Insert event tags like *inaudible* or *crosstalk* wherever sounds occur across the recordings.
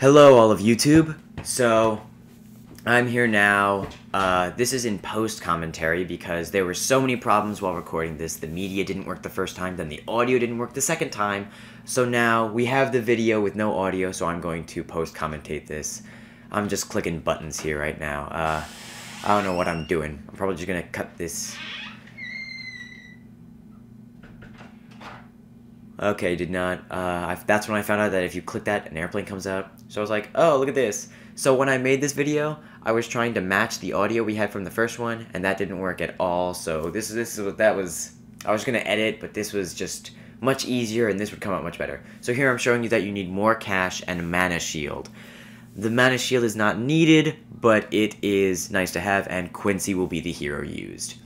Hello, all of YouTube. So, I'm here now. Uh, this is in post commentary because there were so many problems while recording this. The media didn't work the first time, then the audio didn't work the second time. So now we have the video with no audio, so I'm going to post commentate this. I'm just clicking buttons here right now. Uh, I don't know what I'm doing. I'm probably just gonna cut this. Okay, did not. Uh, I, that's when I found out that if you click that, an airplane comes out. So I was like, oh, look at this. So when I made this video, I was trying to match the audio we had from the first one, and that didn't work at all. So this is this is what that was. I was gonna edit, but this was just much easier, and this would come out much better. So here I'm showing you that you need more cash and mana shield. The mana shield is not needed, but it is nice to have, and Quincy will be the hero used.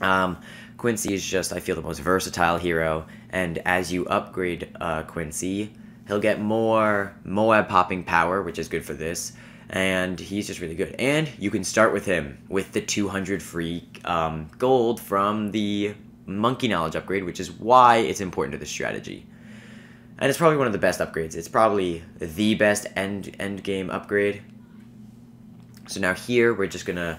Um, Quincy is just, I feel, the most versatile hero, and as you upgrade uh, Quincy, he'll get more Moab popping power, which is good for this, and he's just really good. And you can start with him with the 200 free um, gold from the Monkey Knowledge upgrade, which is why it's important to this strategy. And it's probably one of the best upgrades. It's probably the best end end game upgrade. So now here, we're just gonna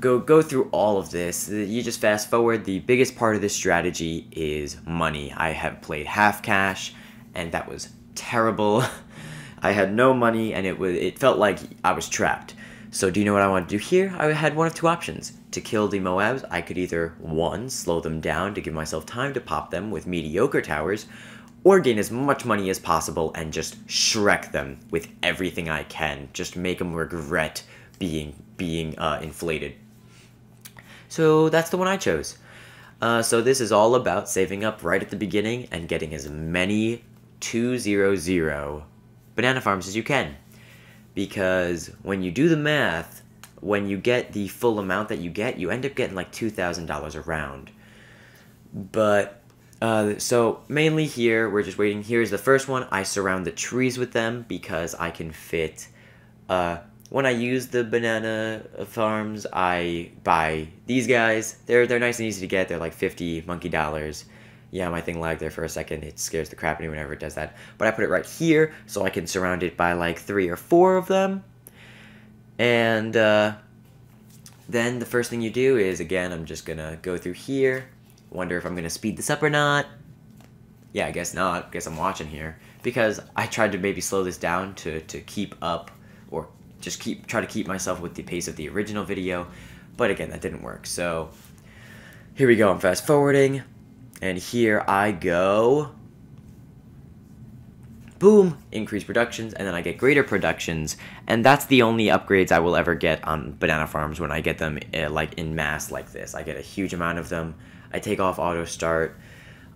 go go through all of this. You just fast forward. The biggest part of this strategy is money. I have played half cash, and that was terrible. *laughs* I had no money, and it was it felt like I was trapped. So do you know what I want to do here? I had one of two options. To kill the Moabs, I could either, one, slow them down to give myself time to pop them with mediocre towers, or gain as much money as possible and just Shrek them with everything I can. Just make them regret being being uh, inflated. So that's the one I chose. Uh, so this is all about saving up right at the beginning and getting as many 200 banana farms as you can. Because when you do the math, when you get the full amount that you get, you end up getting like $2,000 a round. But, uh, so mainly here, we're just waiting. Here's the first one. I surround the trees with them because I can fit uh, when I use the banana farms, I buy these guys. They're they're nice and easy to get. They're like 50 monkey dollars. Yeah, my thing lagged there for a second. It scares the crap out of me whenever it does that. But I put it right here so I can surround it by like three or four of them. And uh, then the first thing you do is, again, I'm just going to go through here. Wonder if I'm going to speed this up or not. Yeah, I guess not. guess I'm watching here. Because I tried to maybe slow this down to, to keep up or just keep try to keep myself with the pace of the original video, but again, that didn't work. So here we go, I'm fast forwarding, and here I go. Boom, increase productions, and then I get greater productions, and that's the only upgrades I will ever get on banana farms when I get them uh, like in mass like this. I get a huge amount of them. I take off auto start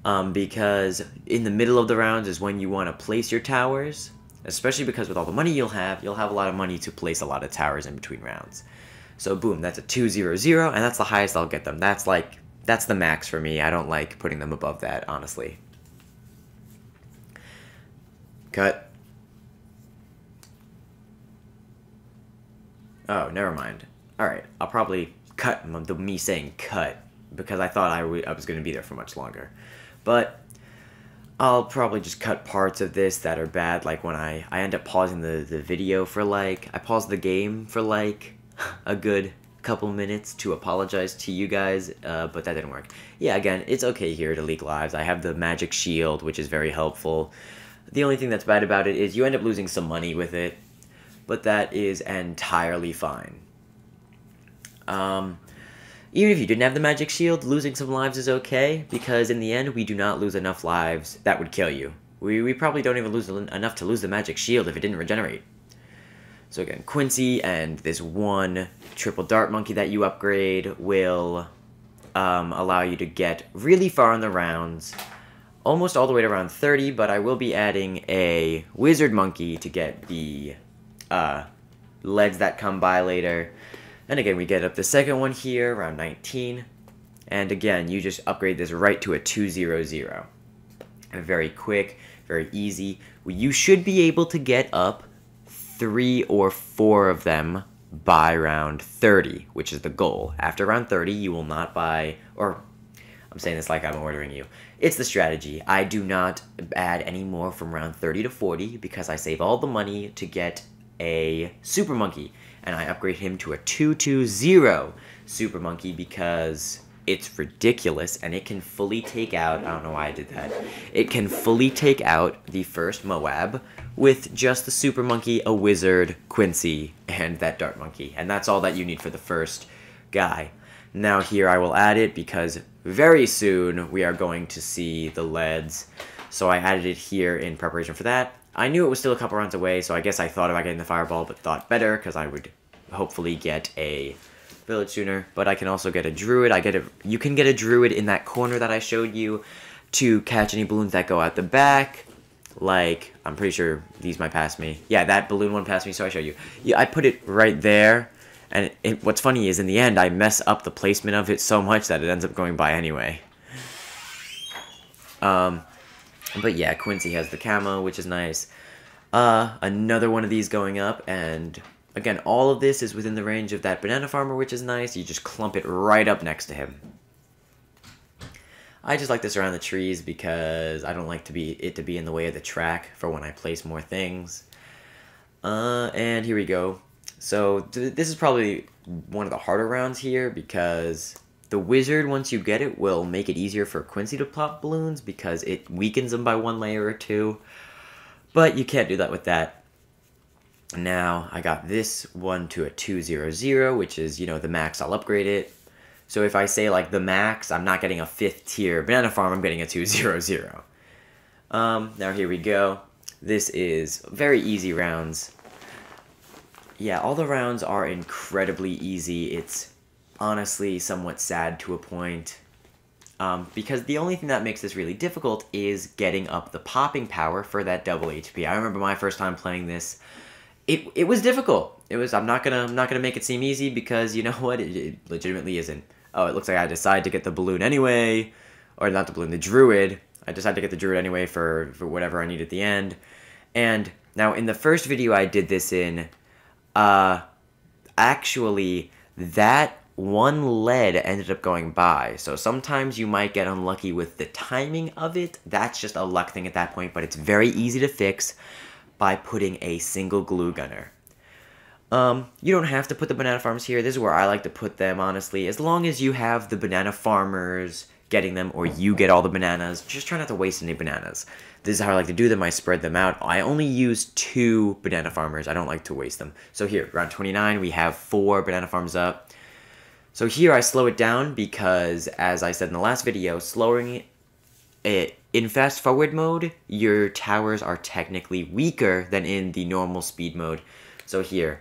um, because in the middle of the rounds is when you want to place your towers Especially because with all the money you'll have, you'll have a lot of money to place a lot of towers in between rounds. So boom, that's a 2-0-0, and that's the highest I'll get them. That's like, that's the max for me. I don't like putting them above that, honestly. Cut. Oh, never mind. Alright, I'll probably cut the me saying cut, because I thought I, I was going to be there for much longer. But I'll probably just cut parts of this that are bad, like when I, I end up pausing the, the video for like, I pause the game for like *laughs* a good couple minutes to apologize to you guys, uh, but that didn't work. Yeah, again, it's okay here to leak lives. I have the magic shield, which is very helpful. The only thing that's bad about it is you end up losing some money with it, but that is entirely fine. Um, even if you didn't have the magic shield, losing some lives is okay, because in the end, we do not lose enough lives that would kill you. We, we probably don't even lose enough to lose the magic shield if it didn't regenerate. So again, Quincy and this one triple dart monkey that you upgrade will um, allow you to get really far in the rounds, almost all the way to around 30, but I will be adding a wizard monkey to get the uh, leads that come by later. And again, we get up the second one here, around 19. And again, you just upgrade this right to a 200. Very quick, very easy. You should be able to get up three or four of them by round 30, which is the goal. After round 30, you will not buy, or I'm saying this like I'm ordering you. It's the strategy. I do not add any more from round 30 to 40 because I save all the money to get a Super Monkey. And I upgrade him to a 220 Super Monkey because it's ridiculous and it can fully take out, I don't know why I did that, it can fully take out the first Moab with just the Super Monkey, a Wizard, Quincy, and that Dart Monkey. And that's all that you need for the first guy. Now here I will add it because very soon we are going to see the leads. So I added it here in preparation for that. I knew it was still a couple rounds away, so I guess I thought about getting the Fireball, but thought better because I would hopefully get a village sooner. But I can also get a Druid. I get a, You can get a Druid in that corner that I showed you to catch any balloons that go out the back. Like, I'm pretty sure these might pass me. Yeah, that balloon one passed me, so I show you. Yeah, I put it right there and it, what's funny is in the end, I mess up the placement of it so much that it ends up going by anyway. Um, but yeah, Quincy has the camo, which is nice. Uh, another one of these going up, and again, all of this is within the range of that banana farmer, which is nice. You just clump it right up next to him. I just like this around the trees because I don't like to be it to be in the way of the track for when I place more things. Uh, and here we go. So th this is probably one of the harder rounds here because the wizard, once you get it, will make it easier for Quincy to pop balloons because it weakens them by one layer or two. But you can't do that with that. Now, I got this one to a 200, which is, you know, the max, I'll upgrade it. So if I say, like, the max, I'm not getting a 5th tier banana farm, I'm getting a 200. Um, now here we go. This is very easy rounds yeah, all the rounds are incredibly easy. It's honestly somewhat sad to a point. Um, because the only thing that makes this really difficult is getting up the popping power for that double HP. I remember my first time playing this. It, it was difficult. It was. I'm not gonna. I'm not gonna make it seem easy because you *laughs* know what? It, it legitimately isn't. Oh, it looks like I decided to get the balloon anyway, or not the balloon, the druid. I decided to get the druid anyway for for whatever I need at the end. And now in the first video I did this in, uh, actually, that one lead ended up going by. So sometimes you might get unlucky with the timing of it. That's just a luck thing at that point, but it's very easy to fix by putting a single glue gunner. Um, you don't have to put the banana farms here. This is where I like to put them, honestly. As long as you have the banana farmers getting them or you get all the bananas, just try not to waste any bananas. This is how I like to do them. I spread them out. I only use two banana farmers. I don't like to waste them. So here, round 29, we have four banana farms up. So here I slow it down because, as I said in the last video, slowing it in fast forward mode, your towers are technically weaker than in the normal speed mode. So here,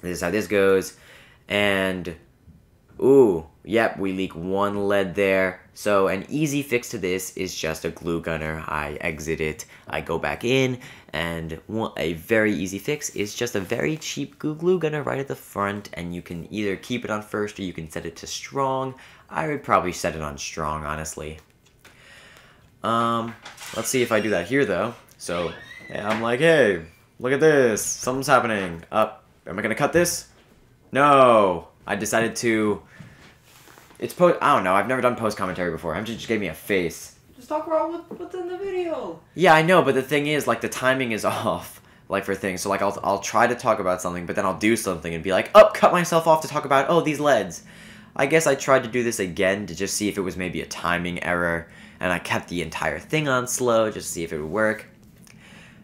this is how this goes. And, ooh, yep, we leak one lead there. So an easy fix to this is just a glue gunner. I exit it, I go back in, and a very easy fix is just a very cheap glue gunner right at the front, and you can either keep it on first or you can set it to strong. I would probably set it on strong, honestly. Um, let's see if I do that here, though. So, yeah, I'm like, hey, look at this. Something's happening. Up. Uh, am I going to cut this? No. I decided to it's post. I don't know. I've never done post commentary before. MJ just gave me a face. Just talk about what, what's in the video. Yeah, I know, but the thing is, like, the timing is *laughs* off. Like for things, so like I'll I'll try to talk about something, but then I'll do something and be like, oh, cut myself off to talk about oh these leads. I guess I tried to do this again to just see if it was maybe a timing error, and I kept the entire thing on slow just to see if it would work.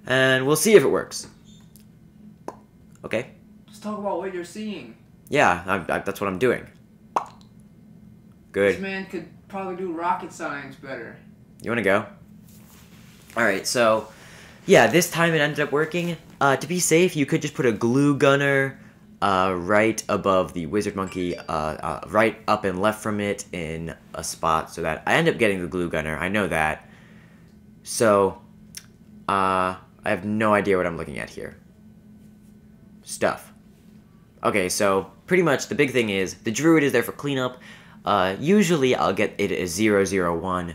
And we'll see if it works. Okay. Just talk about what you're seeing. Yeah, I, I, that's what I'm doing. Good. This man could probably do rocket science better. You want to go? Alright, so, yeah, this time it ended up working. Uh, to be safe, you could just put a glue gunner uh, right above the wizard monkey, uh, uh, right up and left from it in a spot so that I end up getting the glue gunner. I know that. So, uh, I have no idea what I'm looking at here. Stuff. Okay, so pretty much the big thing is the druid is there for cleanup. Uh, usually I'll get it as 0, 0, 1.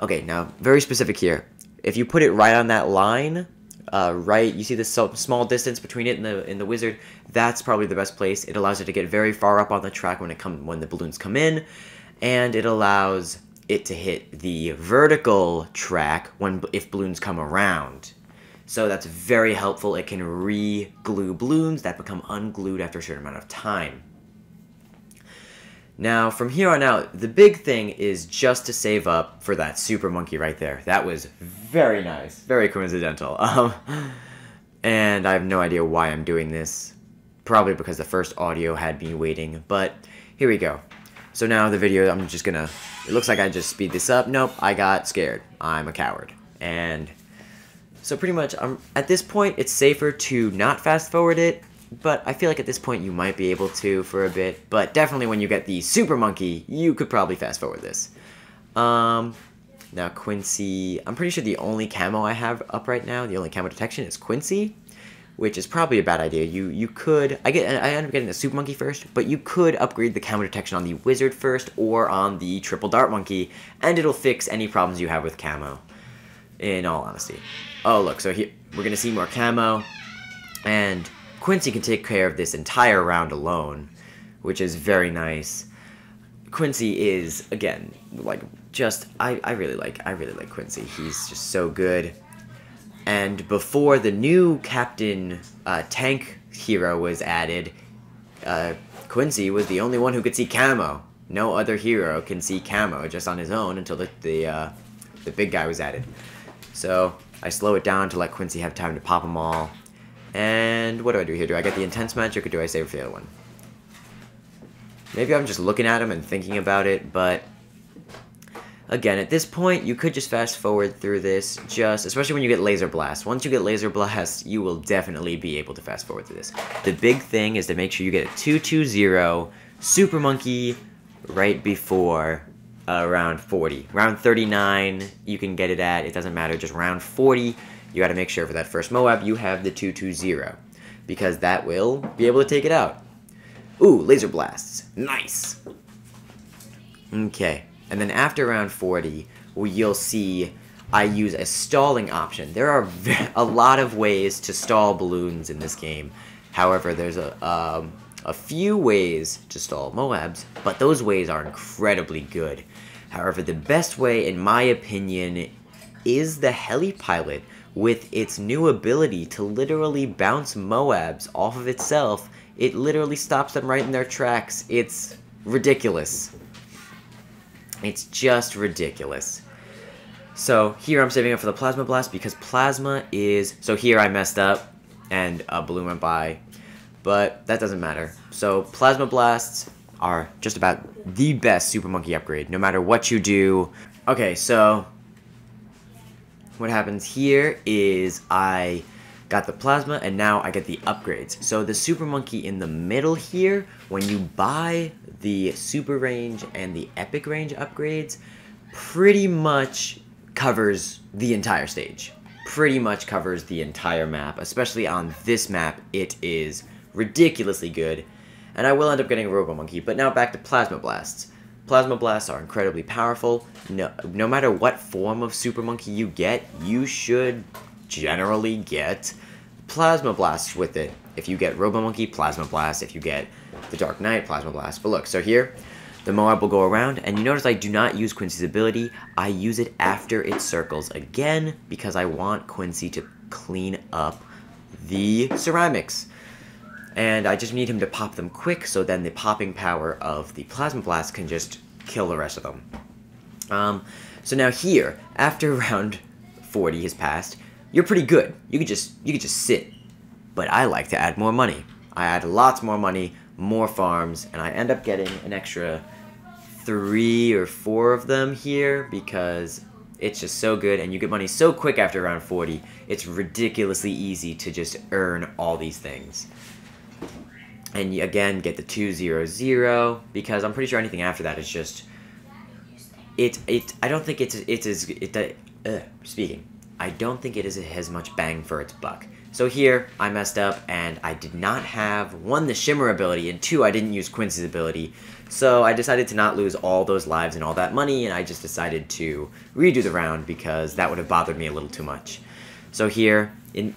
Okay, now, very specific here. If you put it right on that line, uh, right, you see this small distance between it and the in the wizard, that's probably the best place. It allows it to get very far up on the track when it come when the balloons come in, and it allows it to hit the vertical track when if balloons come around. So that's very helpful. It can re-glue balloons that become unglued after a certain amount of time. Now, from here on out, the big thing is just to save up for that super monkey right there. That was very nice, very coincidental. *laughs* Um, and I have no idea why I'm doing this. Probably because the first audio had me waiting, but here we go. So now the video, I'm just gonna, it looks like I just speed this up. Nope, I got scared. I'm a coward. And so pretty much, I'm, at this point, it's safer to not fast forward it, but I feel like at this point you might be able to for a bit. But definitely when you get the Super Monkey, you could probably fast forward this. Um, now Quincy, I'm pretty sure the only camo I have up right now, the only camo detection is Quincy, which is probably a bad idea. You you could, I get, I end up getting the Super Monkey first, but you could upgrade the camo detection on the Wizard first or on the Triple Dart Monkey, and it'll fix any problems you have with camo. In all honesty. Oh, look, so here, we're to see more camo, and Quincy can take care of this entire round alone, which is very nice. Quincy is, again, like, just, I, I really like, I really like Quincy. He's just so good. And before the new Captain uh, Tank hero was added, uh, Quincy was the only one who could see camo. No other hero can see camo just on his own until the, the, uh, the big guy was added. So I slow it down to let Quincy have time to pop them all. And what do I do here? Do I get the intense magic or do I save for the other one? Maybe I'm just looking at them and thinking about it, but again, at this point, you could just fast forward through this, just, especially when you get Laser Blast. Once you get Laser Blast, you will definitely be able to fast forward through this. The big thing is to make sure you get a 220 Super Monkey right before uh, round 40. Round 39, you can get it at, it doesn't matter, just round 40, you got to make sure for that first Moab you have the 220, because that will be able to take it out. Ooh, laser blasts. Nice. Okay, and then after round 40, you'll see I use a stalling option. There are *laughs* a lot of ways to stall balloons in this game. However, there's a, um, a few ways to stall Moabs, but those ways are incredibly good. However, the best way, in my opinion, is the Heli Pilot with its new ability to literally bounce Moabs off of itself. It literally stops them right in their tracks. It's ridiculous. It's just ridiculous. So here I'm saving up for the Plasma Blast because Plasma is... So here I messed up and a balloon went by. But that doesn't matter. So Plasma Blasts are just about the best Super Monkey upgrade, no matter what you do. Okay, so what happens here is I got the plasma and now I get the upgrades. So the super monkey in the middle here, when you buy the super range and the epic range upgrades, pretty much covers the entire stage. Pretty much covers the entire map, especially on this map, it is ridiculously good. And I will end up getting a Robo Monkey, but now back to Plasma Blasts. Plasma Blasts are incredibly powerful. No, no matter what form of Super Monkey you get, you should generally get Plasma Blasts with it. If you get Robo Monkey, Plasma Blast. If you get the Dark Knight, Plasma Blast. But look, so here, the Moab will go around, and you notice I do not use Quincy's ability. I use it after it circles again, because I want Quincy to clean up the ceramics and I just need him to pop them quick so then the popping power of the Plasma Blast can just kill the rest of them. Um, so now here, after *laughs* round 40 has passed, you're pretty good. You could just you could just sit. But I like to add more money. I add lots more money, more farms, and I end up getting an extra three or four of them here because it's just so good and you get money so quick after round 40 it's ridiculously easy to just earn all these things and you, again get the 200 because I'm pretty sure anything after that is just it it I don't think it's it's as it uh, speaking I don't think it is as much bang for its buck. So here I messed up and I did not have one the shimmer ability and two I didn't use Quincy's ability. So I decided to not lose all those lives and all that money and I just decided to redo the round because that would have bothered me a little too much. So here in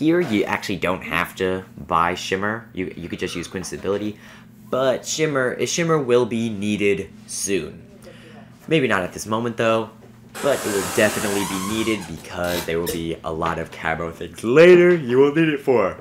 here, you actually don't have to buy Shimmer. You, you could just use Quincy's ability. But Shimmer, Shimmer will be needed soon. Maybe not at this moment though, but it will definitely be needed because there will be a lot of camo things later you will need it for.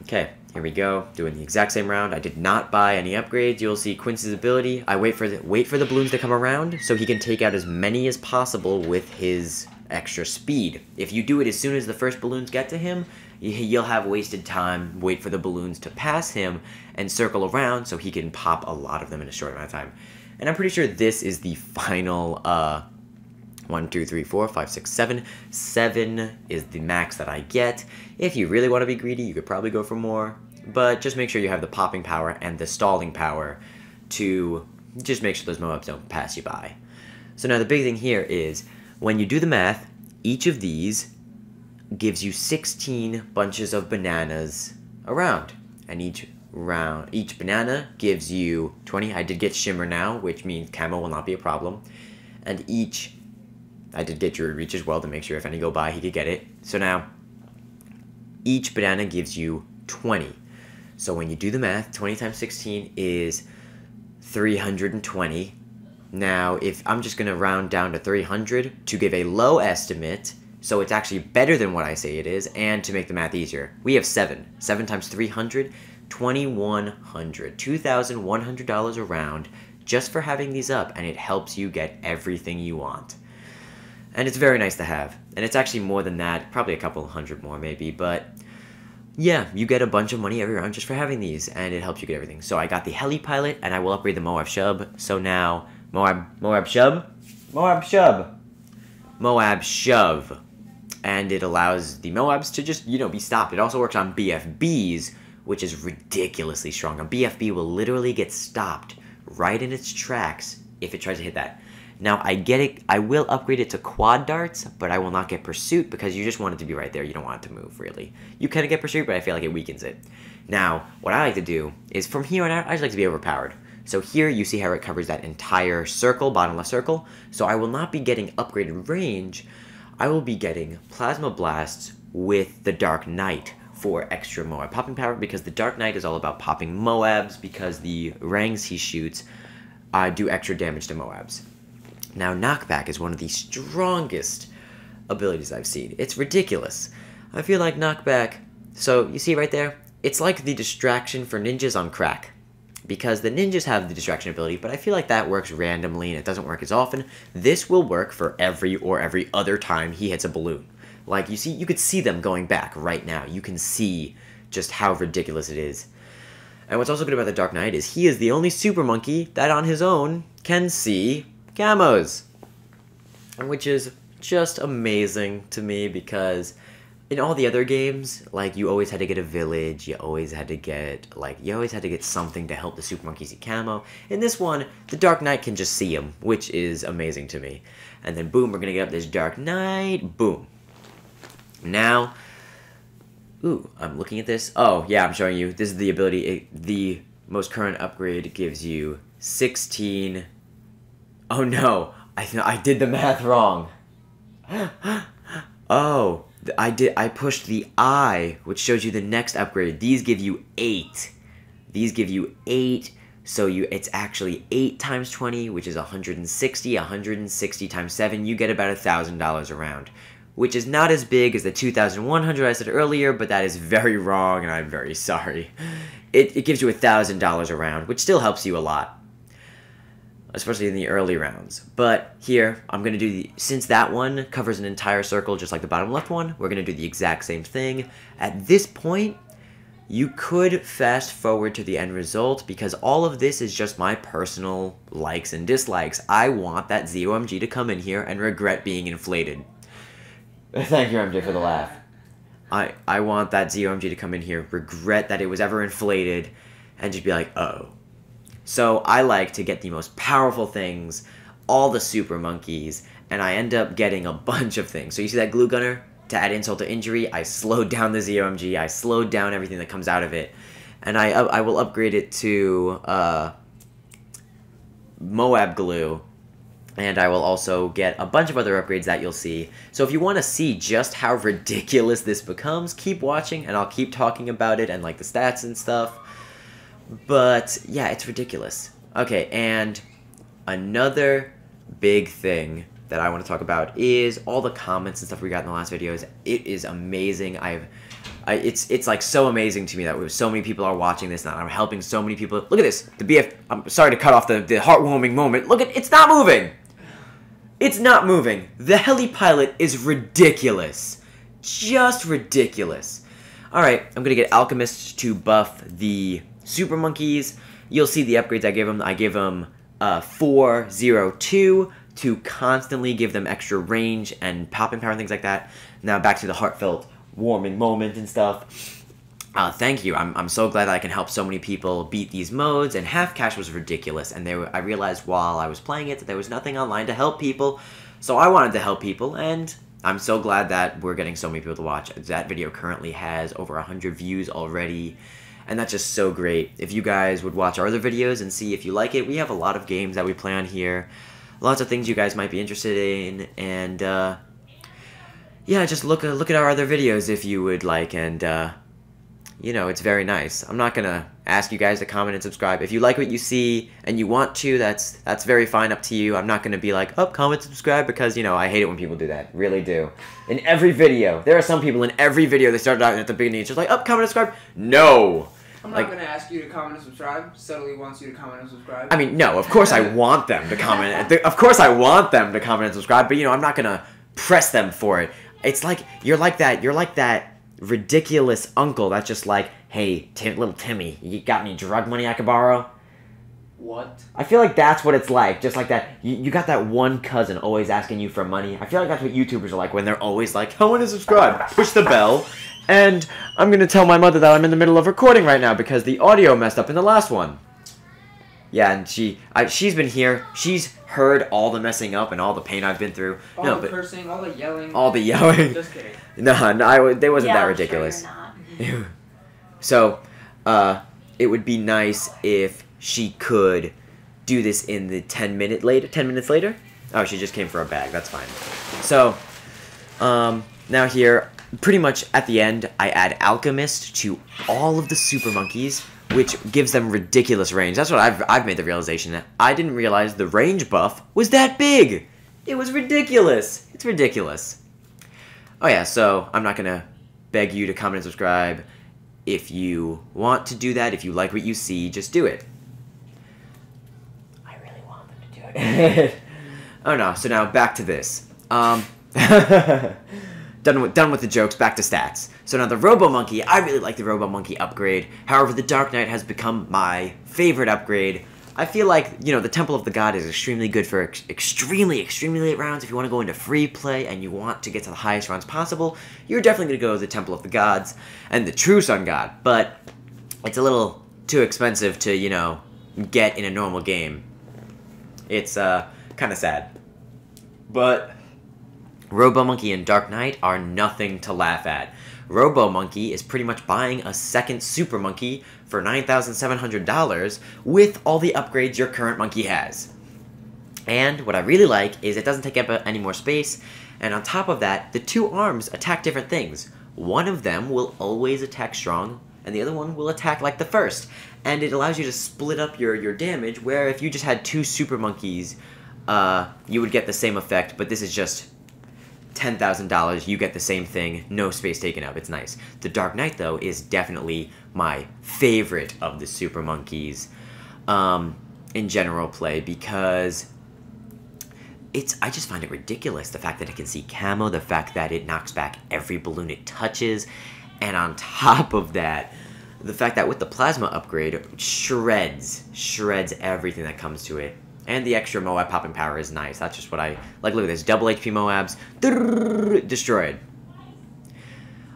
Okay, here we go. Doing the exact same round. I did not buy any upgrades. You'll see Quince's ability. I wait for the wait for the balloons to come around so he can take out as many as possible with his extra speed. If you do it as soon as the first balloons get to him, you'll have wasted time. Wait for the balloons to pass him and circle around so he can pop a lot of them in a short amount of time. And I'm pretty sure this is the final uh, one, two, three, four, five, six, seven. Seven is the max that I get. If you really want to be greedy, you could probably go for more. But just make sure you have the popping power and the stalling power to just make sure those Moabs don't pass you by. So now the big thing here is, when you do the math, each of these gives you 16 bunches of bananas around. And each round, each banana gives you 20. I did get Shimmer now, which means camo will not be a problem. And each I did get your Reach as well to make sure if any go by, he could get it. So now, each banana gives you 20. So when you do the math, 20 times 16 is 320. Now, if I'm just going to round down to 300 to give a low estimate, so it's actually better than what I say it is, and to make the math easier, we have 7. 7 times 300, 2100 $2,100 a round just for having these up, and it helps you get everything you want. And it's very nice to have. And it's actually more than that, probably a couple hundred more maybe, but yeah, you get a bunch of money every round just for having these, and it helps you get everything. So I got the Heli Pilot, and I will upgrade the Moab Shub. So now, Moab, Moab Shub? Moab Shub! Moab Shove. And it allows the Moabs to just, you know, be stopped. It also works on BFBs, which is ridiculously strong. A BFB will literally get stopped right in its tracks if it tries to hit that. Now, I get it, I will upgrade it to quad darts, but I will not get pursuit because you just want it to be right there. You don't want it to move, really. You can get pursuit, but I feel like it weakens it. Now, what I like to do is from here on out, I just like to be overpowered. So here you see how it covers that entire circle, bottom left circle. So I will not be getting upgraded range. I will be getting Plasma Blasts with the Dark Knight for extra Moab popping power because the Dark Knight is all about popping Moabs because the rangs he shoots uh, do extra damage to Moabs. Now, knockback is one of the strongest abilities I've seen. It's ridiculous. I feel like knockback, so you see right there, it's like the distraction for ninjas on crack. Because the ninjas have the distraction ability, but I feel like that works randomly and it doesn't work as often. This will work for every or every other time he hits a balloon. Like, you see, you could see them going back right now. You can see just how ridiculous it is. And what's also good about the Dark Knight is he is the only super monkey that on his own can see camos. Which is just amazing to me because in all the other games, like you always had to get a village, you always had to get like you always had to get something to help the super monkeys see camo. In this one, the Dark Knight can just see him, which is amazing to me. And then boom, we're gonna get up this Dark Knight, boom. Now, ooh, I'm looking at this. Oh yeah, I'm showing you. This is the ability. It, the most current upgrade gives you 16 Oh no, I I did the math wrong. *gasps* oh, I did. I pushed the I, which shows you the next upgrade. These give you eight. These give you eight. So you, it's actually eight times twenty, which is 160. 160 times seven, you get about a thousand dollars around, which is not as big as the 2,100 I said earlier, but that is very wrong, and I'm very sorry. It, it gives you a thousand dollars around, which still helps you a lot especially in the early rounds. But here, I'm going to do the, since that one covers an entire circle just like the bottom left one, we're going to do the exact same thing. At this point, you could fast forward to the end result because all of this is just my personal likes and dislikes. I want that ZOMG to come in here and regret being inflated. *laughs* Thank you, MJ, for the laugh. I, I want that ZOMG to come in here, regret that it was ever inflated, and just be like, oh, so I like to get the most powerful things, all the super monkeys, and I end up getting a *laughs* bunch of things. So you see that glue gunner? To add insult to injury, I slowed *laughs* down the ZOMG, I slowed down everything that comes out of it, and I, I will upgrade it to uh, Moab glue, and I will also get a bunch of other upgrades that you'll see. So if you want to see just how *laughs* ridiculous this becomes, keep watching, and I'll keep talking about it and like the stats and stuff. But yeah, it's ridiculous. Okay, and another big thing that I want to talk about is all the comments and stuff we got in the last videos. It is amazing. I've I, it's it's like so amazing to me that so many people are watching this and I'm helping so many people. Look at this. The BF. I'm sorry to cut off the, the heartwarming moment. Look at it's not moving. It's not moving. The heli pilot is ridiculous. Just ridiculous. All right, I'm gonna get Alchemist to buff the Super Monkeys. You'll see the upgrades I give them. I give them uh, 402 to constantly give them extra range and popping power and things like that. Now back to the heartfelt warming moment and stuff. Uh, thank you. I'm, I'm so glad that I can help so many people beat these modes. And half cash was ridiculous. And there, I realized while I was playing it that there was nothing online to help people. So I wanted to help people. And I'm so glad that we're getting so many people to watch. That video currently has over 100 views already. And that's just so great. If you guys would watch our other videos and see if you like it, we have a lot of games that we play on here. Lots of things you guys might be interested in. And, uh, yeah, just look uh, look at our other videos if you would like, and uh, you know it's very nice. I'm not gonna ask you guys to comment and subscribe. If you like what you see and you want to, that's that's very fine up to you. I'm not gonna be like, oh, comment, subscribe, because you know I hate it when people do that. Really do. In every video, there are some people in every video they started out at the beginning, it's just like, oh, comment, subscribe. No. I'm Like- not gonna ask you to comment and subscribe. Subtly wants you to comment and subscribe. I mean, no, of course I *laughs* want them to comment. Of course I want them to comment and subscribe, but you know, I'm not gonna press them for it. It's like you're like that. You're like that ridiculous uncle that's just like, hey, Tim, little Timmy, you got any drug money I could borrow? what? I feel like that's what it's like. Just like that. You, you got that one cousin always asking you for money. I feel like that's what YouTubers are like when they're always like, I want to subscribe. Push the bell. And I'm going to tell my mother that I'm in the middle of recording right now because the audio messed up in the last one. Yeah, and she, I, she's been here. She's heard all the messing up and all the pain I've been through. All no, the but cursing, all the yelling. all the yelling. Just kidding. *laughs* no, no, I, they wasn't yeah, that I'm sure ridiculous. you're not. *laughs* so, uh, it would be nice if she could do this in the 10 minute later, 10 minutes later. Oh, she just came for a bag. That's fine. So, um, now here, pretty much at the end, I add Alchemist to all of the Super Monkeys, which gives them ridiculous range. That's what I've, I've made the realization that I didn't realize the range buff was that big. It was ridiculous. It's ridiculous. Oh yeah, so I'm not gonna beg you to comment and subscribe. If you want to do that, if you like what you see, just do it. I really want them to do it. *laughs* oh no, so now back to this. Um, *laughs* done with done with the jokes. Back to stats. So now the Robo Monkey. I really like the Robo Monkey upgrade. However, the Dark Knight has become my favorite upgrade. I feel like you know the Temple of the God is extremely good for ex- extremely extremely late rounds. If you want to go into free play and you want to get to the highest rounds possible, you're definitely gonna go to the Temple of the Gods and the True Sun God. But it's a little too expensive to you know get in a normal game. It's uh kind of sad. But Robo Monkey and Dark Knight are nothing to laugh at. Robo Monkey is pretty much buying a second Super Monkey for $9,700 with all the upgrades your current monkey has. And what I really like is it doesn't take up any more space, and on top of that, the two arms attack different things. One of them will always attack strong, and the other one will attack like the first. And it allows you to split up your, your damage, where if you just had two Super Monkeys, uh, you would get the same effect, but this is just $10,000, you get the same thing, no space taken up. It's nice. The Dark Knight, though, is definitely my favorite of the Super Monkeys um, in general play because it's I just find it ridiculous the fact that it can see camo, the fact that it knocks back every balloon it touches, and on *laughs* top of that, the fact that with the plasma upgrade, shreds, shreds everything that comes to it. And the extra Moab popping power is nice. That's just what I like. Look at this, double HP Moabs, destroyed.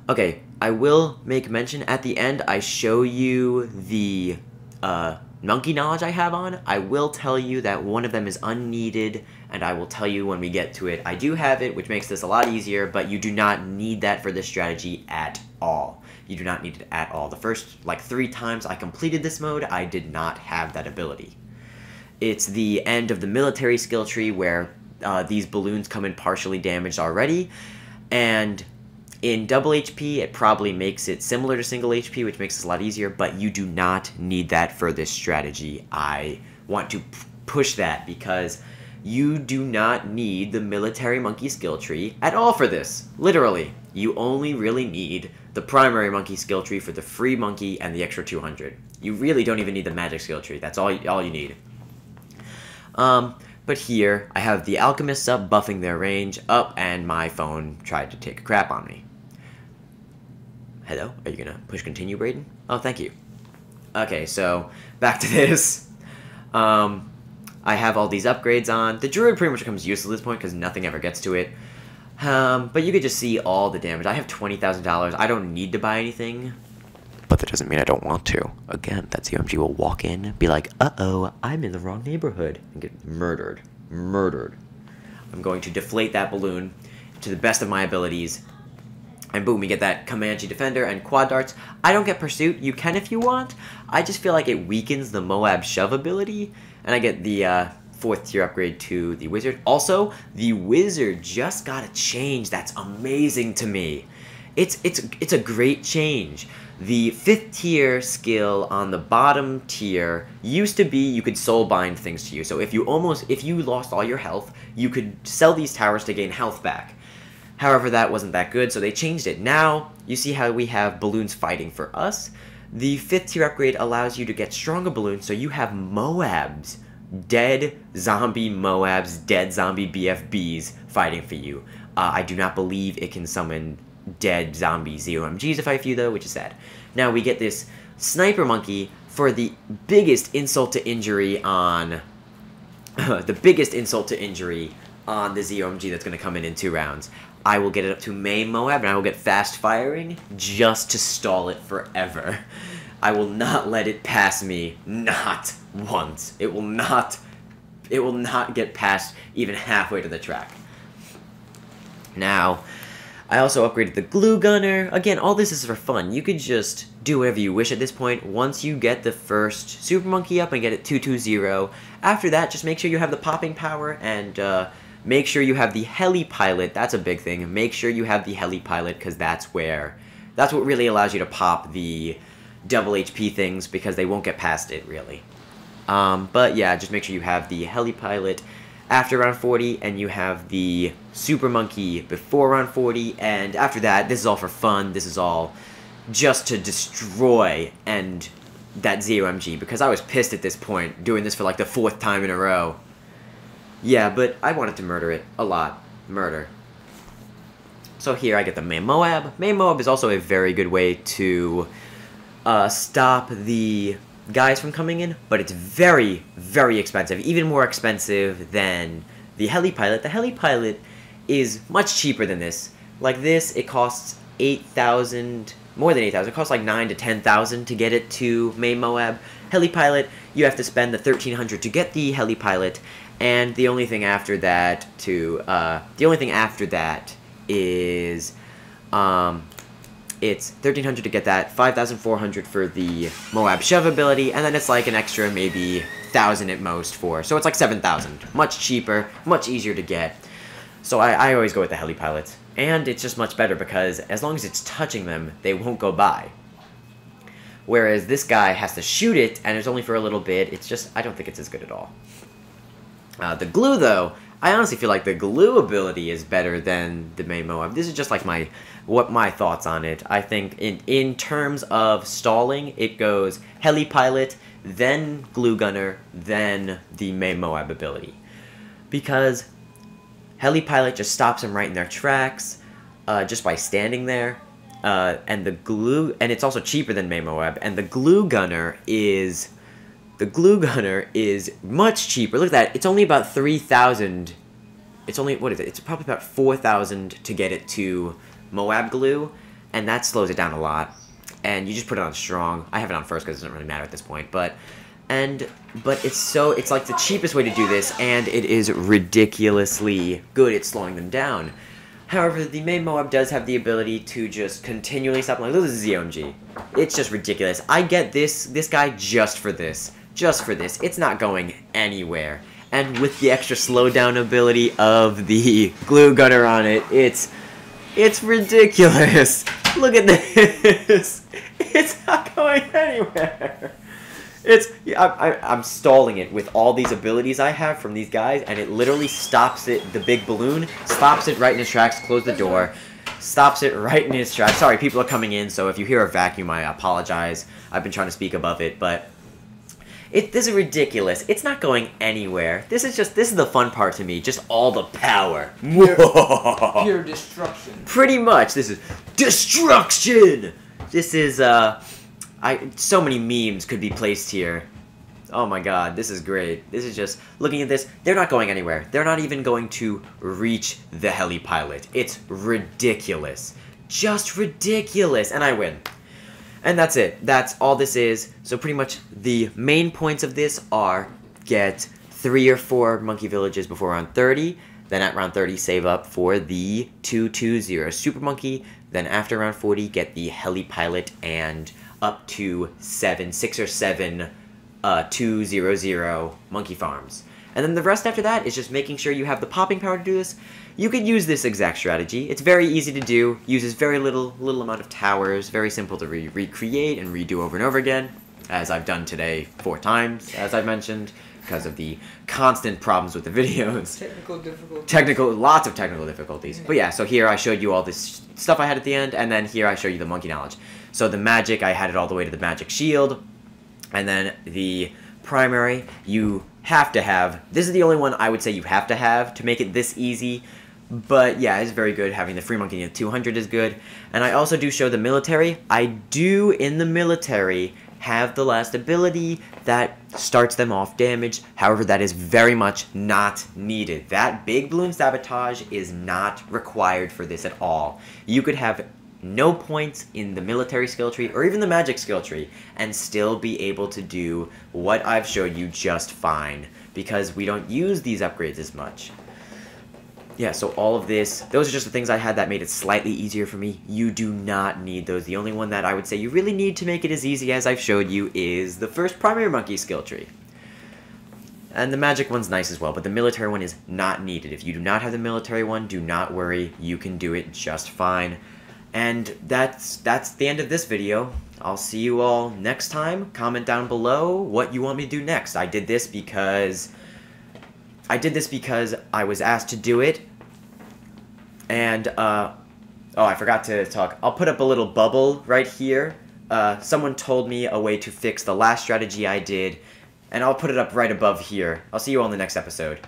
Okay, I will make mention at the end. I show you the uh, monkey knowledge I have on. I will tell you that one of them is unneeded, and I will tell you when we get to it. I do have it, which makes this a lot easier, but you do not need that for this strategy at all. You do not need it at all. The first, like, three times I completed this mode, I did not have that ability. It's the end of the military skill tree where uh, these balloons come in partially damaged already, and in double HP, it probably makes it similar to single HP, which makes it a lot easier, but you do not need that for this strategy. I want to push that because you do not need the military monkey skill tree at all for this. Literally. You only really need the primary monkey skill tree for the free monkey and the extra 200. You really don't even need the magic skill tree. That's all, all you need. Um, but here, I have the alchemists up, buffing their range up, and my phone tried to take a crap on me. Hello? Are you gonna push continue, Braden? Oh, thank you. Okay, so, back to *laughs* this. Um, I have all these upgrades on. The druid pretty much becomes useless at this point because nothing ever gets to it. Um, but you could just see all the damage. I have $20,000. I don't need to buy anything. But that doesn't mean I don't want to. Again, that ZOMG will walk in, be like, uh-oh, I'm in the wrong neighborhood, and get murdered. Murdered. I'm going to deflate that balloon to the best of my abilities. And boom, we get that Comanche Defender and Quad Darts. I don't get Pursuit. You can if you want. I just feel like it weakens the Moab Shove ability. And I get the uh, fourth tier upgrade to the Wizard. Also, the Wizard just got a change that's amazing to me. It's, it's, it's a great change. The fifth tier skill on the bottom tier used to be you could soul bind things to you. So if you almost if you lost all your health, you could sell these towers to gain health back. However, that wasn't that good, so they changed it. Now, you see how we have balloons fighting for us. The fifth tier upgrade allows you to get stronger balloons, so you have Moabs, dead zombie Moabs, dead zombie BFBs fighting for you. Uh, I do not believe it can summon dead zombie ZOMGs if I you though, which is sad. Now we get this Sniper Monkey for the biggest insult to injury on... *laughs* the biggest insult to injury on the ZOMG that's going to come in in two rounds. I will get it up to Maim Moab, and I will get fast firing just to stall it forever. *laughs* I will not let it pass me, not once. It will not, it will not get past even halfway to the track. Now, I also upgraded the glue gunner. Again, all this is for fun. You could just do whatever you wish at this point. Once you get the first Super Monkey up and get it 220, after that, just make sure you have the popping power and uh, make sure you have the heli pilot. That's a big thing. Make sure you have the heli pilot because that's where, that's what really allows you to pop the double HP things because they won't get past it really. Um, but yeah, just make sure you have the heli pilot after round 40, and you have the Super Monkey before round 40, and after that, this is all for fun, this is all just to destroy and that ZOMG, because I was pissed at this point, doing this for like the fourth time in a row. Yeah, but I wanted to murder it, a lot. Murder. So here I get the Maim Moab. Moab is also a very good way to uh, stop the guys from coming in, but it's very, very expensive. Even more expensive than the heli pilot. The heli pilot is much cheaper than this. Like this, it costs 8,000, more than 8,000. It costs like 9 to 10,000 to get it to Maim Moab. Heli pilot, you have to spend the 1,300 to get the heli pilot, and the only thing after that to, uh, the only thing after that is, um, it's 1300 to get that, 5400 for the Moab Shove ability, and then it's like an extra maybe 1000 at most for, so it's like 7000. Much cheaper, much easier to get. So I, I always go with the heli pilots. And it's just much better because as long as it's touching them, they won't go by. Whereas this guy has to shoot it, and it's only for a little bit. It's just, I don't think it's as good at all. Uh, the glue, though, I honestly feel like the glue ability is better than the Maim Moab. This is just like my what my thoughts on it. I think in in terms of stalling, it goes Heli Pilot, then Glue Gunner, then the Maim Moab ability. Because Heli Pilot just stops them right in their tracks, uh, just by standing there. Uh, and the glue, and it's also cheaper than Moab. And the Glue Gunner is the glue gunner is much cheaper. Look at that. It's only about 3,000. It's only, what is it? It's probably about 4,000 to get it to Moab glue. And that slows it down a lot. And you just put it on strong. I have it on first because it doesn't really matter at this point. But, and, but it's so, it's like the cheapest way to do this. And it is ridiculously good at slowing them down. However, the Maim Moab does have the ability to just continually stop. Like, this is. It's just ridiculous. I get this, this guy just for this just for this. It's not going anywhere. And with the extra slowdown ability of the glue gunner on it, it's it's ridiculous. Look at this. It's not going anywhere. It's I, I'm stalling it with all these abilities I have from these guys, and it literally stops it. The big balloon stops it right in its tracks. Close the door. Stops it right in its tracks. Sorry, people are coming in, so if you hear a vacuum, I apologize. I've been trying to speak above it, but it this is ridiculous. It's not going anywhere. This is just this is the fun part to me. Just all the power. *laughs* Pure destruction. Pretty much. This is destruction. This is uh, I so many memes could be placed here. Oh my god, this is great. This is just looking at this. They're not going anywhere. They're not even going to reach the heli pilot. It's ridiculous. Just ridiculous. And I win. And that's it. That's all this is. So pretty much the main points of this are get three or four monkey villages before round 30. Then at round 30, save up for the 220 Super Monkey. Then after round 40, get the Heli Pilot and up to seven, six or seven uh, 200 Monkey Farms. And then the rest after that is just making sure you have the popping power to do this. You could use this exact strategy. It's very easy to do, uses very little little amount of towers, very simple to re recreate and redo over and over again, as I've done today four times, as I've mentioned, because of the constant problems with the *laughs* videos. Technical difficulties. Technical, lots of technical difficulties. But yeah, so here I showed you all this stuff I had at the end, and then here I show you the monkey knowledge. So the magic, I had it all the way to the magic shield, and then the primary, you have to have. This is the only one I would say you have to have to make it this easy. But yeah, it's very good. Having the free monkey 200 is good. And I also do show the military. I do, in the military, have the last ability that starts them off damage. However, that is very much not needed. That big Bloon sabotage is not required for this at all. You could have no points in the military skill tree or even the magic skill tree and still be able to do what I've showed you just fine because we don't use these upgrades as much yeah, so all of this, those are just the things I had that made it slightly easier for me. You do not need those. The only one that I would say you really need to make it as easy as I've showed you is the first primary monkey skill tree. And the magic one's nice as well, but the military one is not needed. If you do not have the military one, do not worry. You can do it just fine. And that's that's the end of this video. I'll see you all next time. Comment down below what you want me to do next. I did this because I did this because I was asked to do it. And, uh, oh, I forgot to talk. I'll put up a little bubble right here. Uh, someone told me a way to fix the last strategy I did, and I'll put it up right above here. I'll see you all in the next episode.